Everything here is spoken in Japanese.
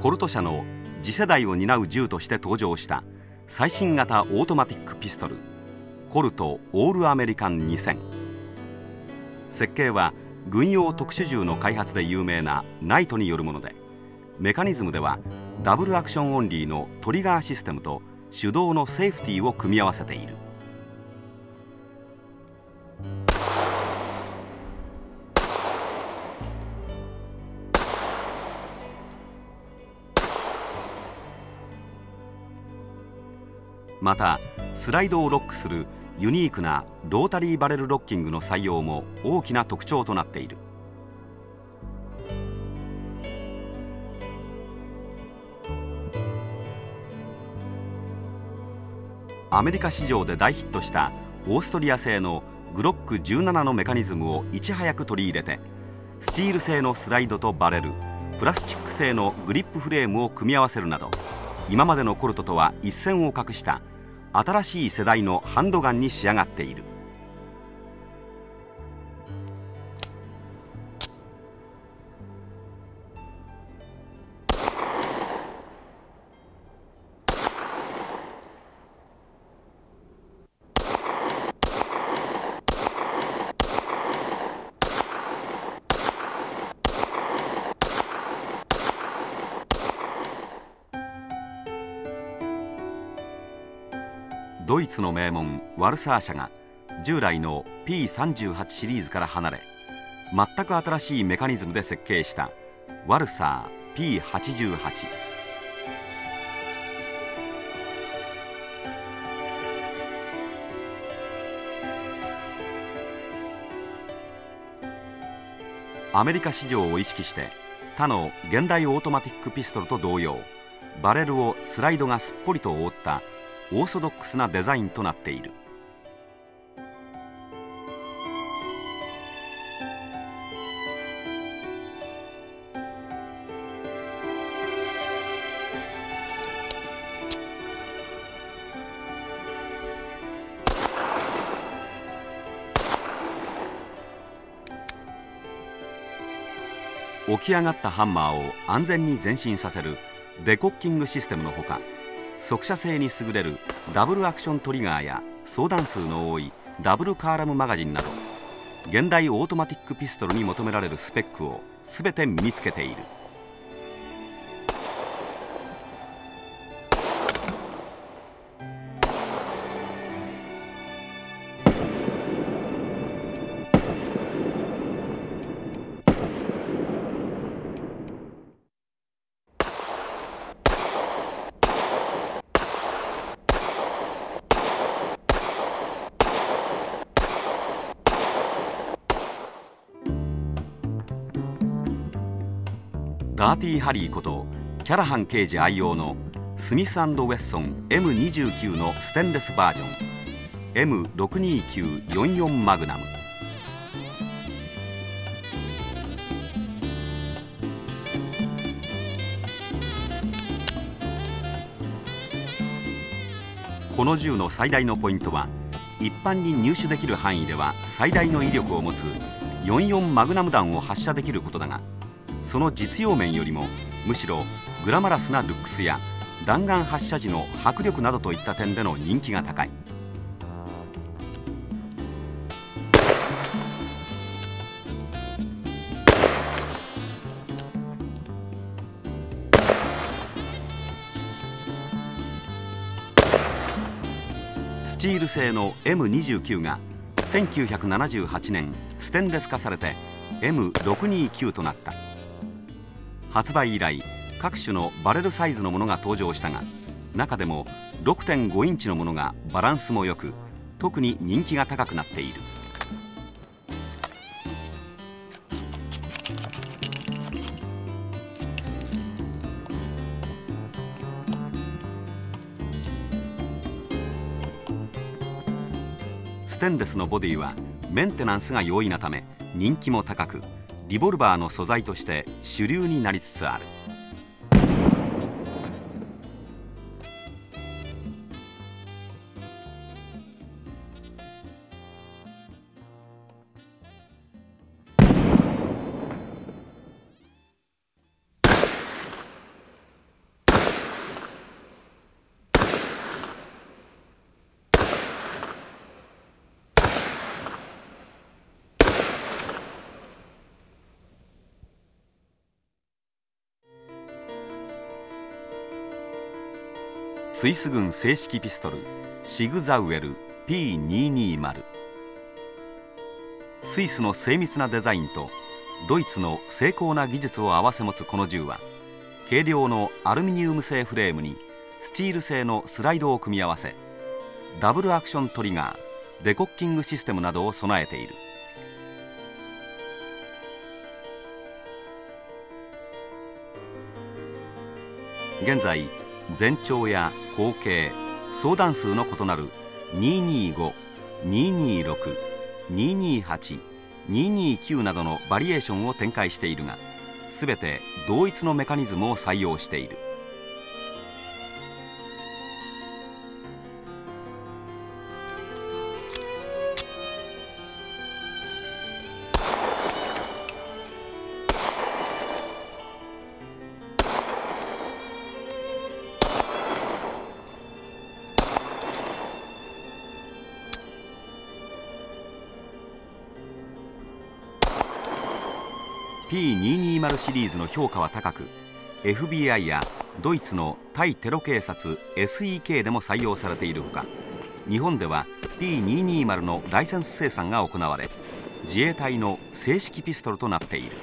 コルト社の次世代を担う銃として登場した最新型オートマティックピストルコルトオールアメリカン2000設計は軍用特殊銃の開発で有名なナイトによるものでメカニズムではダブルアクションオンリーのトリガーシステムと手動のセーフティーを組み合わせている。またスライドをロックするユニークなロータリーバレルロッキングの採用も大きな特徴となっている。アメリカ市場で大ヒットしたオーストリア製のグロック17のメカニズムをいち早く取り入れてスチール製のスライドとバレルプラスチック製のグリップフレームを組み合わせるなど今までのコルトとは一線を画した新しい世代のハンドガンに仕上がっている。ドイツの名門ワルサー社が従来の P38 シリーズから離れ全く新しいメカニズムで設計したワルサー P88 アメリカ市場を意識して他の現代オートマティックピストルと同様バレルをスライドがすっぽりと覆ったオーソドックスなデザインとなっている。起き上がったハンマーを安全に前進させるデコッキングシステムのほか速射性に優れるダブルアクショントリガーや相談数の多いダブルカーラムマガジンなど現代オートマティックピストルに求められるスペックを全て身につけている。ダーティーハリーことキャラハン刑事愛用のスミスウェッソン M29 のステンレスバージョン。M62944 マグナム。この銃の最大のポイントは一般に入手できる範囲では最大の威力を持つ44マグナム弾を発射できることだがその実用面よりもむしろグラマラスなルックスや弾丸発射時の迫力などといった点での人気が高い。スチール製の M29 が1978年ステンレス化されて M629 となった。発売以来各種のバレルサイズのものが登場したが中でも6.5インチのものがバランスも良く特に人気が高くなっている。ステンレスのボディはメンテナンスが容易なため人気も高くリボルバーの素材として主流になりつつある。スイス軍正式ピストルシグザウエル P220 スイスの精密なデザインとドイツの精巧な技術を併せ持つこの銃は軽量のアルミニウム製フレームにスチール製のスライドを組み合わせダブルアクショントリガーデコッキングシステムなどを備えている。現在全長や口径相談数の異なる225、226、228、229などのバリエーションを展開しているが全て同一のメカニズムを採用している。P220 シリーズの評価は高く FBI やドイツの対テロ警察 SEK でも採用されているほか日本では P220 のライセンス生産が行われ自衛隊の正式ピストルとなっている。